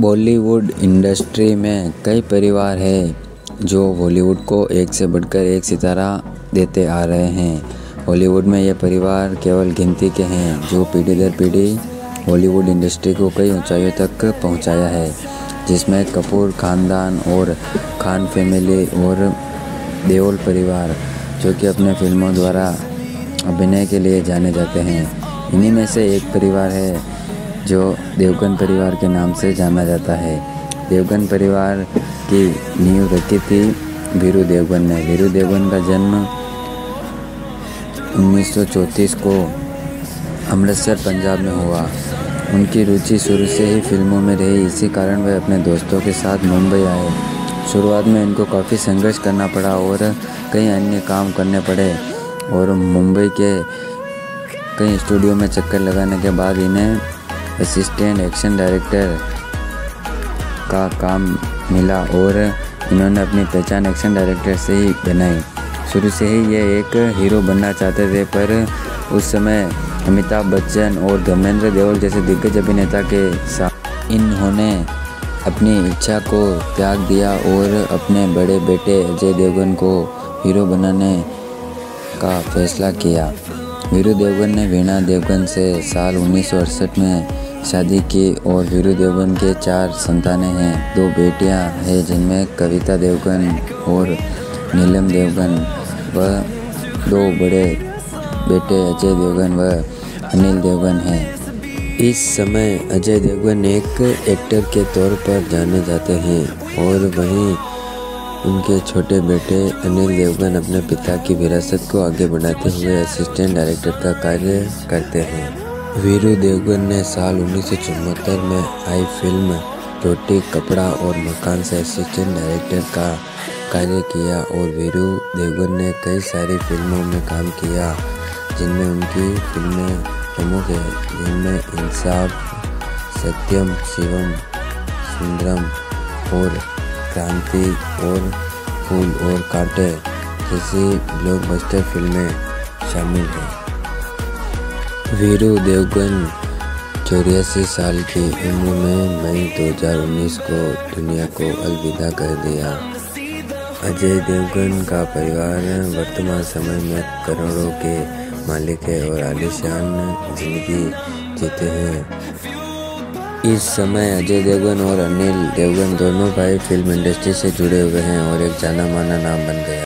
Bollywood industry में कई परिवार हैं जो बॉलीवुड को एक से बढ़कर एक सितारा देते आ रहे हैं। हॉलीवुड में ये परिवार केवल गिनती के हैं, जो पीढ़ी दर पीढ़ी बॉलीवुड इंडस्ट्री को कई ऊंचाइयों तक पहुँचाया है, जिसमें कपूर, खानदान और खान फैमिली और देओल परिवार, जो कि अपने फ़िल्मों द्वारा अभिनय के लिए जाने जाते हैं। इन्हीं में से एक परिवार है जो देवगन परिवार के नाम से जाना जाता है। देवगन परिवार की नींव रखी थी वीरू देवगन ने। वीरू देवगन का जन्म 1934 को अमृतसर, पंजाब में हुआ। उनकी रुचि शुरू से ही फ़िल्मों में रही। इसी कारण वे अपने दोस्तों के साथ मुंबई आए। शुरुआत में इनको काफ़ी संघर्ष करना पड़ा और कई अन्य काम करने पड़े और मुंबई के कई स्टूडियो में चक्कर लगाने के बाद इन्हें असिस्टेंट एक्शन डायरेक्टर का काम मिला और इन्होंने अपनी पहचान एक्शन डायरेक्टर से ही बनाई। शुरू से ही ये एक हीरो बनना चाहते थे, पर उस समय अमिताभ बच्चन और धर्मेंद्र देओल जैसे दिग्गज अभिनेता के साथ इन्होंने अपनी इच्छा को त्याग दिया और अपने बड़े बेटे अजय देवगन को हीरो बनाने का फैसला किया। वीरू देवगन ने वीणा देवगन से साल उन्नीस सौ अड़सठ में शादी की और वीरू देवगन के चार संतानें हैं। दो बेटियाँ हैं, जिनमें कविता देवगन और नीलम देवगन। व दो बड़े बेटे अजय देवगन व अनिल देवगन हैं। इस समय अजय देवगन एक एक्टर के तौर पर जाने जाते हैं और वहीं उनके छोटे बेटे अनिल देवगन अपने पिता की विरासत को आगे बढ़ाते हुए असिस्टेंट डायरेक्टर का कार्य करते हैं। वीरू देवगन ने साल उन्नीस सौ चौहत्तर में आई फ़िल्म रोटी कपड़ा और मकान से असिस्टेंट डायरेक्टर का कार्य किया और वीरू देवगन ने कई सारी फ़िल्मों में काम किया, जिनमें उनकी फ़िल्में प्रमुख है, जिनमें इंसाफ, सत्यम, शिवम, सुंदरम और क्रांति और फूल और कांटे जैसी ब्लॉकबस्टर फ़िल्में शामिल हैं। वीरू देवगन, चौरासी साल की उम्र में मई 2019 को दुनिया को अलविदा कर दिया। अजय देवगन का परिवार वर्तमान समय में करोड़ों के मालिक है और आलिशान ज़िंदगी जीते हैं। इस समय अजय देवगन और अनिल देवगन दोनों भाई फ़िल्म इंडस्ट्री से जुड़े हुए हैं और एक जाना माना नाम बन गया